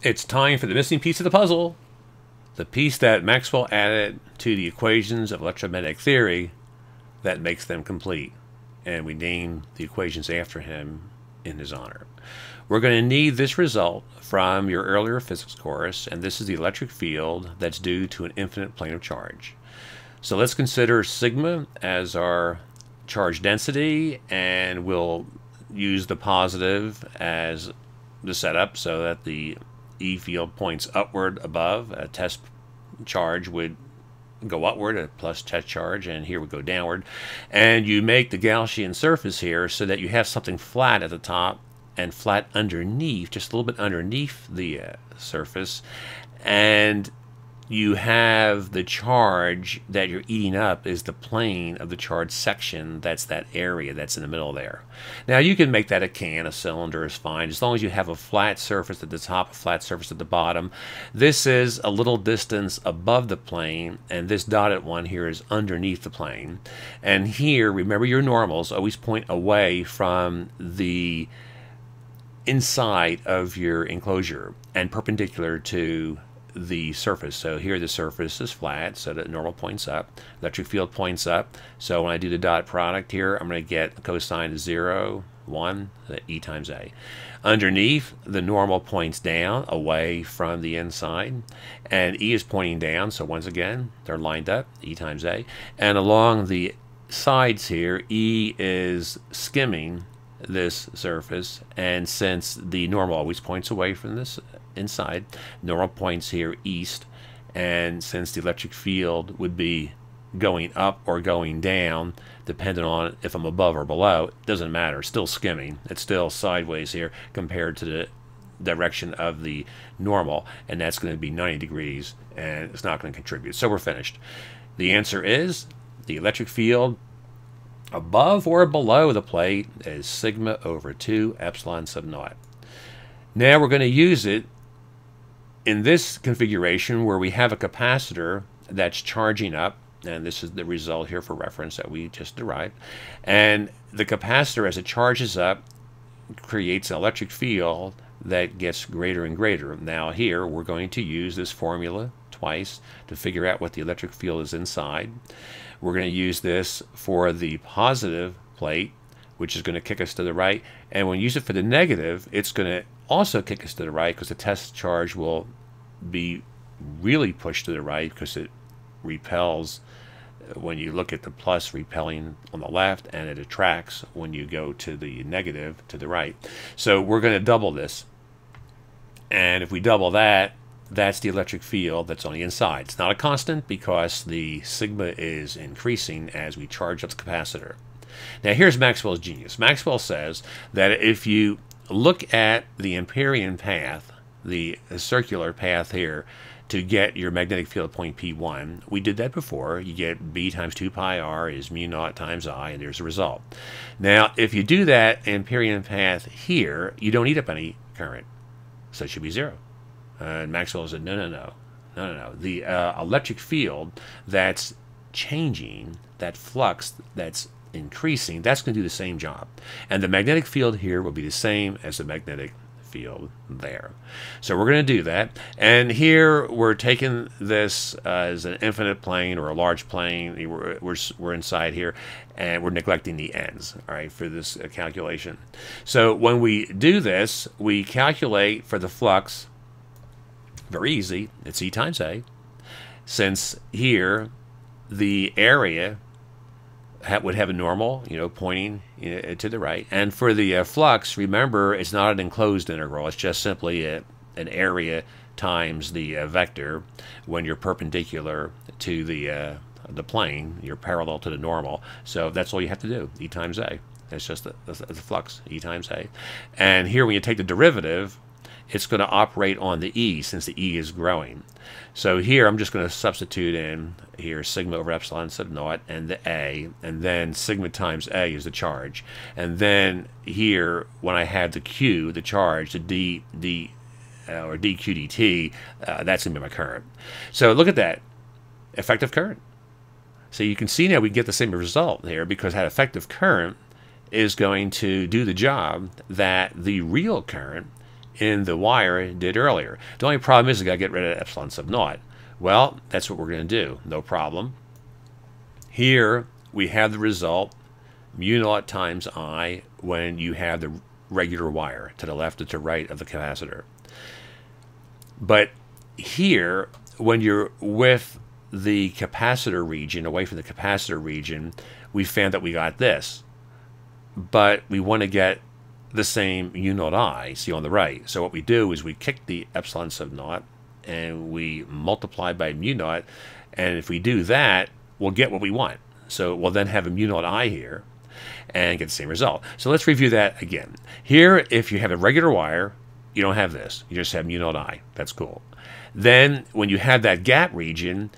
It's time for the missing piece of the puzzle. The piece that Maxwell added to the equations of electromagnetic theory that makes them complete. And we name the equations after him in his honor. We're going to need this result from your earlier physics course, and this is the electric field that's due to an infinite plane of charge. So let's consider sigma as our charge density, and we'll use the positive as the setup so that the E field points upward above. A test charge would go upward, a plus test charge, and here would go downward. And you make the Gaussian surface here so that you have something flat at the top and flat underneath, just a little bit underneath the uh, surface. And you have the charge that you're eating up is the plane of the charge section that's that area that's in the middle there. Now you can make that a can, a cylinder is fine, as long as you have a flat surface at the top, a flat surface at the bottom. This is a little distance above the plane, and this dotted one here is underneath the plane. And here, remember your normals always point away from the inside of your enclosure and perpendicular to the surface. So here the surface is flat, so the normal points up. Electric field points up. So when I do the dot product here, I'm going to get cosine of 0, 1, E times A. Underneath, the normal points down, away from the inside. And E is pointing down, so once again, they're lined up, E times A. And along the sides here, E is skimming this surface and since the normal always points away from this inside. Normal points here east and since the electric field would be going up or going down depending on if I'm above or below it doesn't matter. Still skimming. It's still sideways here compared to the direction of the normal and that's going to be 90 degrees and it's not going to contribute. So we're finished. The answer is the electric field above or below the plate is sigma over 2 epsilon sub naught. Now we're going to use it in this configuration where we have a capacitor that's charging up, and this is the result here for reference that we just derived, and the capacitor as it charges up creates an electric field that gets greater and greater. Now here we're going to use this formula twice to figure out what the electric field is inside. We're going to use this for the positive plate, which is going to kick us to the right. And when you use it for the negative, it's going to also kick us to the right because the test charge will be really pushed to the right because it repels uh, when you look at the plus repelling on the left and it attracts when you go to the negative to the right. So we're going to double this. And if we double that, that's the electric field that's on the inside. It's not a constant because the sigma is increasing as we charge up the capacitor. Now here's Maxwell's genius. Maxwell says that if you look at the Amperian path, the circular path here, to get your magnetic field point P1. We did that before. You get B times 2 pi r is mu naught times I, and there's a result. Now, if you do that Amperian path here, you don't eat up any current. So it should be zero. Uh, and Maxwell said, no, no, no, no, no, no. The uh, electric field that's changing, that flux that's increasing, that's going to do the same job. And the magnetic field here will be the same as the magnetic field there. So we're going to do that. And here we're taking this uh, as an infinite plane or a large plane. We're, we're, we're inside here and we're neglecting the ends, all right, for this uh, calculation. So when we do this, we calculate for the flux very easy. It's E times A. Since here, the area would have a normal, you know, pointing to the right. And for the uh, flux, remember, it's not an enclosed integral. It's just simply a, an area times the uh, vector when you're perpendicular to the uh, the plane. You're parallel to the normal. So that's all you have to do. E times A. It's just the, the, the flux. E times A. And here, when you take the derivative, it's going to operate on the E since the E is growing. So here I'm just going to substitute in here sigma over epsilon sub naught and the A, and then sigma times A is the charge. And then here, when I have the Q, the charge, the D, D uh, or dQdt, uh, that's going to be my current. So look at that, effective current. So you can see now we get the same result here because that effective current is going to do the job that the real current in the wire did earlier. The only problem is I got to get rid of epsilon sub naught. Well, that's what we're going to do. No problem. Here we have the result mu naught times I when you have the regular wire to the left or to right of the capacitor. But here, when you're with the capacitor region, away from the capacitor region, we found that we got this. But we want to get the same u naught i, see on the right. So what we do is we kick the epsilon sub naught and we multiply by mu naught. And if we do that, we'll get what we want. So we'll then have a mu naught i here and get the same result. So let's review that again. Here, if you have a regular wire, you don't have this. You just have mu naught i. That's cool. Then when you have that gap region,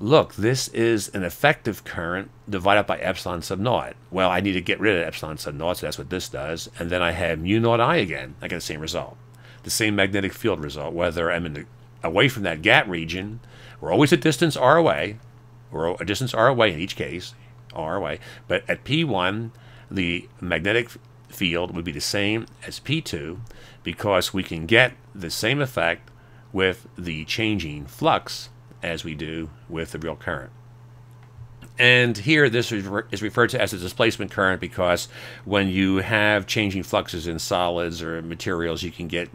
look, this is an effective current divided by epsilon sub naught. Well, I need to get rid of epsilon sub naught, so that's what this does. And then I have mu naught i again. I get the same result. The same magnetic field result, whether I'm in the, away from that gap region, we're always a distance r away, or a distance r away in each case, r away. But at P1, the magnetic field would be the same as P2 because we can get the same effect with the changing flux as we do with the real current. And here, this is referred to as a displacement current because when you have changing fluxes in solids or materials, you can get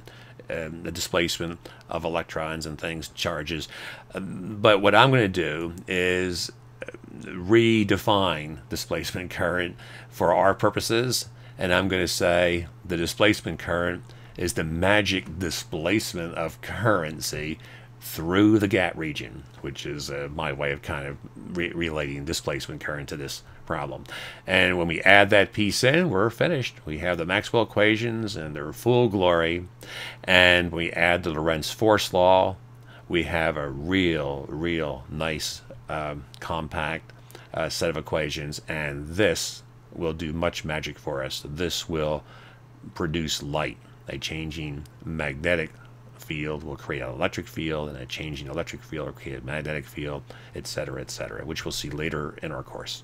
um, the displacement of electrons and things, charges. But what I'm going to do is uh, redefine displacement current for our purposes, and I'm going to say the displacement current is the magic displacement of currency through the gap region, which is uh, my way of kind of re relating displacement current to this problem. And when we add that piece in, we're finished. We have the Maxwell equations and their full glory. And we add the Lorentz force law, we have a real, real nice um, compact uh, set of equations. And this will do much magic for us. This will produce light. A changing magnetic field will create an electric field, and a changing electric field will create a magnetic field, etc., etc., which we'll see later in our course.